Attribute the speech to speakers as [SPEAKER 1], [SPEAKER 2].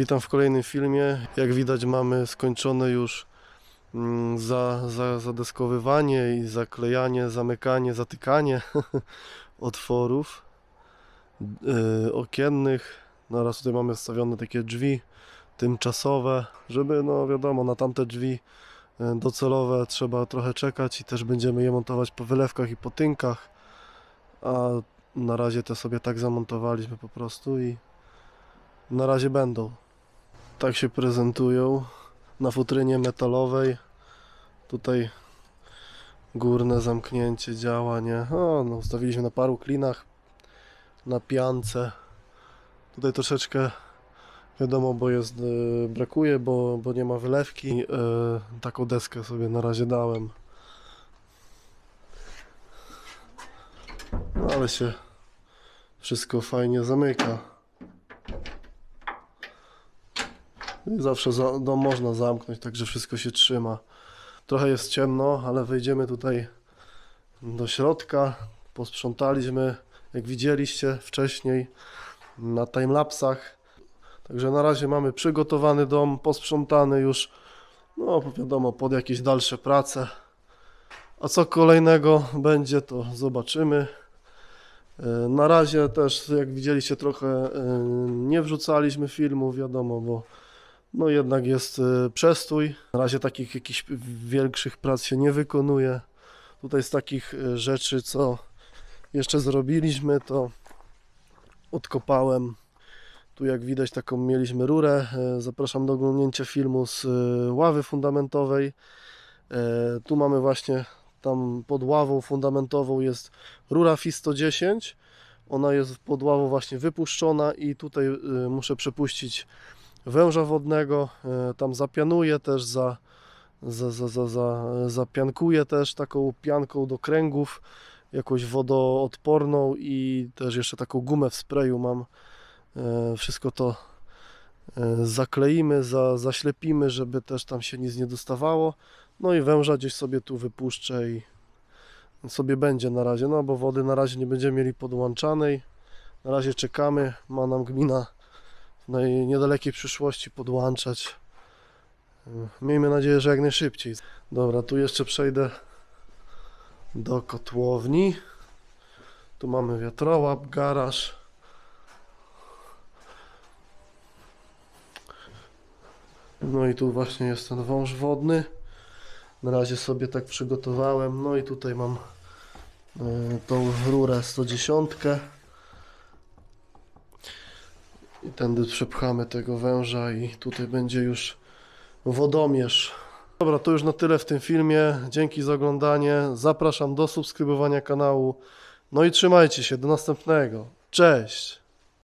[SPEAKER 1] Witam w kolejnym filmie. Jak widać mamy skończone już mm, za, za, zadeskowywanie i zaklejanie, zamykanie, zatykanie otworów yy, okiennych. No oraz tutaj mamy wstawione takie drzwi tymczasowe, żeby no wiadomo na tamte drzwi yy, docelowe trzeba trochę czekać i też będziemy je montować po wylewkach i po tynkach. A na razie te sobie tak zamontowaliśmy po prostu i na razie będą. Tak się prezentują na futrynie metalowej. Tutaj górne zamknięcie działa, nie? O, no, ustawiliśmy na paru klinach, na piance. Tutaj troszeczkę wiadomo, bo jest, e, brakuje, bo, bo nie ma wylewki. E, taką deskę sobie na razie dałem. No, ale się wszystko fajnie zamyka. I zawsze za, dom można zamknąć, także wszystko się trzyma. Trochę jest ciemno, ale wejdziemy tutaj do środka. Posprzątaliśmy, jak widzieliście wcześniej na timelapsach. Także na razie mamy przygotowany dom, posprzątany już, no wiadomo, pod jakieś dalsze prace. A co kolejnego będzie, to zobaczymy. E, Na razie też, jak widzieliście, trochę e, nie wrzucaliśmy filmu, wiadomo, bo no jednak jest e, przestój. Na razie takich jakichś większych prac się nie wykonuje. Tutaj z takich e, rzeczy, co jeszcze zrobiliśmy, to odkopałem. Tu jak widać taką mieliśmy rurę. E, Zapraszam do oglądnięcia filmu z ławy fundamentowej. Tu mamy właśnie tam pod ławą fundamentową jest rura FI 110. Ona jest pod ławą właśnie wypuszczona i tutaj muszę przepuścić węża wodnego, e, tam zapianuję też, za, za, za, za, za, zapiankuję też taką pianką do kręgów, jakąś wodoodporną i też jeszcze taką gumę w sprayu mam. E, Wszystko to e, zakleimy, za, zaślepimy, żeby też tam się nic nie dostawało. No i węża gdzieś sobie tu wypuszczę i sobie będzie na razie, no bo wody na razie nie będziemy mieli podłączanej. Na razie czekamy, ma nam gmina w naj- niedalekiej przyszłości podłączać. Miejmy nadzieję, że jak najszybciej. Dobra, tu jeszcze przejdę do kotłowni. Tu mamy wiatrołap, garaż. No i tu właśnie jest ten wąż wodny. Na razie sobie tak przygotowałem. No i tutaj mam y, tą rurę 110. I tędy przepchamy tego węża i tutaj będzie już wodomierz. Dobra, to już na tyle w tym filmie. Dzięki za oglądanie. Zapraszam do subskrybowania kanału. No i trzymajcie się. Do następnego. Cześć!